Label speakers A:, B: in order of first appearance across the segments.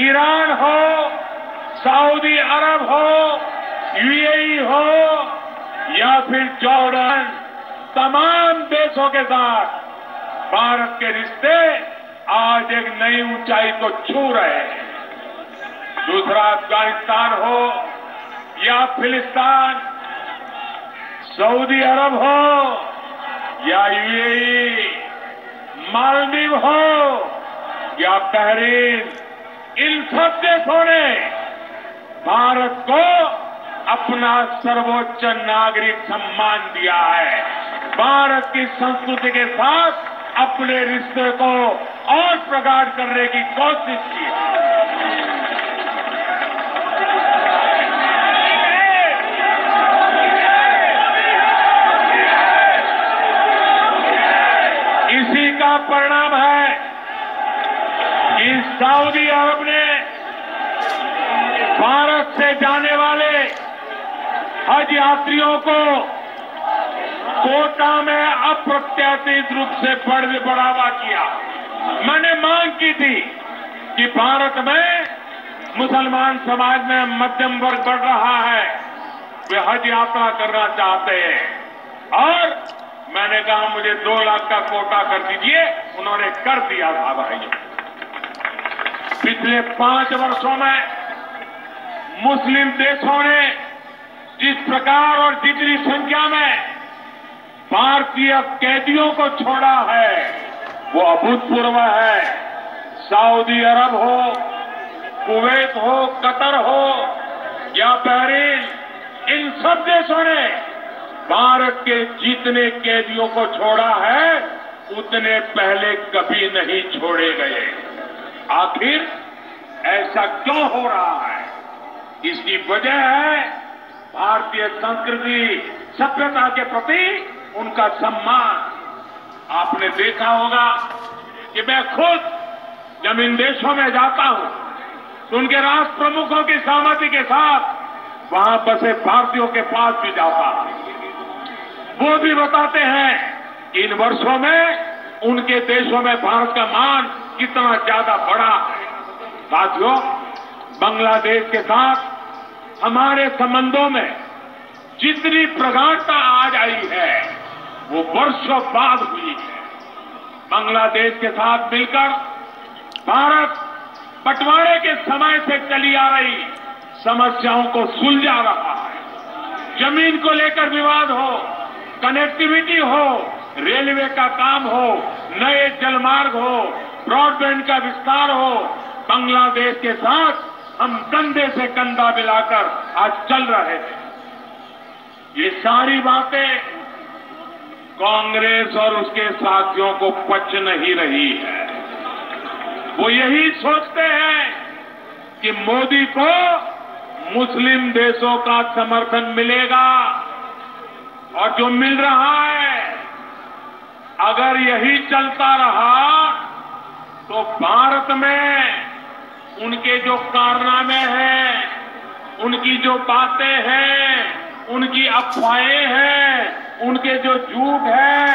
A: Iran हो, Saudi अरब हो, UAE हो, या फिर जॉर्डन, तमाम देशों के साथ भारत के रिश्ते आज एक नई ऊंचाई को छू रहे हैं। दूसरा अफ़गानिस्तान हो या फिलिस्तान, सऊदी अरब हो या यूएई, मालदीव हो या बहरीन इन सब देशों ने भारत को अपना सर्वोच्च नागरिक सम्मान दिया है। भारत की संस्कृति के साथ अपने रिश्ते को और प्रगाढ़ करने की कोशिश की। है इसी का परिणाम है कि सऊदी अरब ने भारत से जाने वाले हज यात्रियों को कोटा में अप्रत्याशित रूप से बढ़ बढ़ावा किया। मैंने मांग की थी कि भारत में मुसलमान समाज में मध्यम वर्ग बढ़ रहा है, वे हज यात्रा करना चाहते हैं। और मैंने कहा, मुझे दो लाख का कोटा कर दीजिए। उन्होंने कर दिया था भाई पिछले पाँच वर्षों में मुस्लिम देशों ने जिस प्रकार और जितनी संख्या में भारतीय कैदियों को छोड़ा है, वो अभूतपूर्व है। सऊदी अरब हो, कुवैत हो, कतर हो या बहरीन, इन सब देशों ने भारत के जितने कैदियों को छोड़ा है, उतने पहले कभी नहीं छोड़े गए। आखिर ऐसा क्यों हो रहा है? इसकी वजह है भारतीय संस्कृति, सभ्यता के प्रति उनका सम्मान। आपने देखा होगा कि मैं खुद जब इन देशों में जाता हूँ। तो उनके राष्ट्र प्रमुखों की सहमति के साथ वहाँ बसे भारतीयों के पास भी जाता हूँ। वो भी बताते हैं कि इन वर्षों में उनके देशों में भारत का मान कितना ज़्यादा बढ़ा है। साथियों, बांग्लादेश के साथ हमारे संबंधों में जितनी प्रगाढ़ता आज आई है, वो वर्षों बाद हुई है। बांग्लादेश के साथ मिलकर भारत बंटवारे के समय से चली आ रही समस्याओं को सुलझा रहा है। ज़मीन को लेकर विवाद हो कनेक्टिविटी हो रेलवे का काम हो, नए जलमार्ग हो ब्रॉडबैंड का विस्तार हो, बांग्लादेश के साथ हम कंधे से कंधा मिलाकर आज चल रहे थे ये सारी बातें कांग्रेस और उसके साथियों को पच नहीं रही है। वो यही सोचते हैं कि मोदी को मुस्लिम देशों का समर्थन मिलेगा और जो मिल रहा है, अगर यही चलता रहा तो भारत में उनके जो कारनामे हैं, उनकी जो बातें हैं, उनकी अफवाहें हैं, उनके जो झूठ है,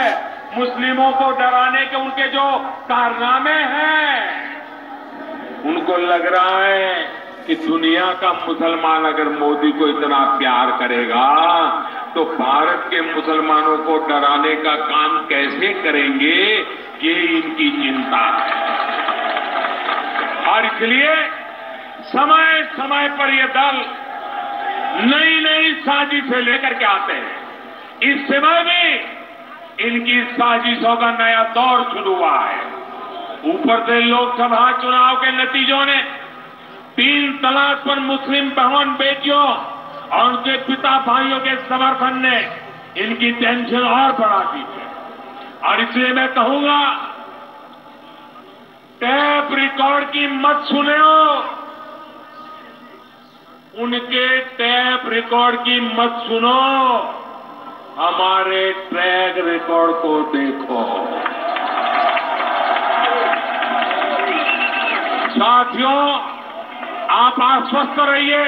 A: मुस्लिमों को डराने के उनके जो कारनामे हैं, उनको लग रहा है कि दुनिया का मुसलमान अगर मोदी को इतना प्यार करेगा तो भारत के मुसलमानों को डराने का काम कैसे करेंगे, ये इनकी चिंता है। और इसलिए समय समय पर ये दल नई नई साजिशें लेकर के आते हैं। इस समय भी इनकी साजिशों का नया दौर शुरू हुआ है। ऊपर से लोकसभा चुनाव के नतीजों ने तीन तलाक पर मुस्लिम बहन बेटियों और उनके पिता भाइयों के समर्थन ने इनकी टेंशन और बढ़ा दी है। और इसलिए मैं कहूँगा टैप रिकॉर्ड की मत सुने उनके टैप रिकॉर्ड की मत सुनो। हमारे ट्रैक रिकॉर्ड को देखो। साथियों, आप आश्वस्त रहिए।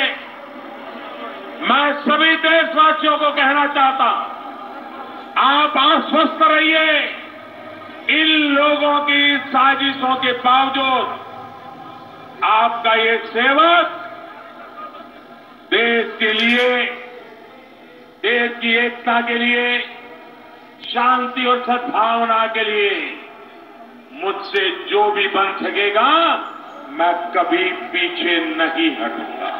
A: मैं सभी देशवासियों को कहना चाहता आप आश्वस्त रहिए। इन लोगों की साजिशों के बावजूद आपका ये सेवक देश के लिए, देश की एकता के लिए, शांति और सद्भावना के लिए मुझसे जो भी बन सकेगा, मैं कभी पीछे नहीं हटूँगा।